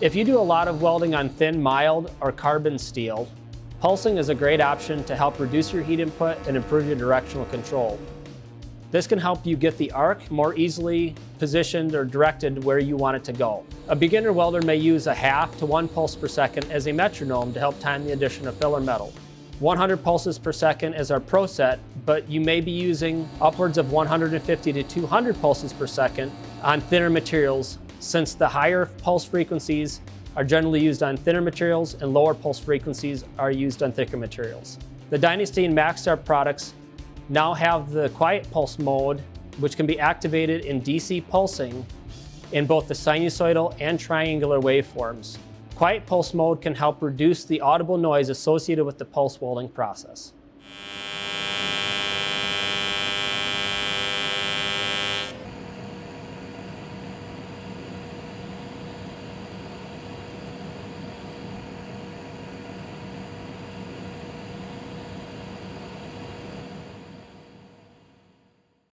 If you do a lot of welding on thin, mild, or carbon steel, pulsing is a great option to help reduce your heat input and improve your directional control. This can help you get the arc more easily positioned or directed where you want it to go. A beginner welder may use a half to one pulse per second as a metronome to help time the addition of filler metal. 100 pulses per second is our pro set, but you may be using upwards of 150 to 200 pulses per second on thinner materials since the higher pulse frequencies are generally used on thinner materials and lower pulse frequencies are used on thicker materials. The Dynasty and MaxStar products now have the QuietPulse mode, which can be activated in DC pulsing in both the sinusoidal and triangular waveforms. QuietPulse mode can help reduce the audible noise associated with the pulse welding process.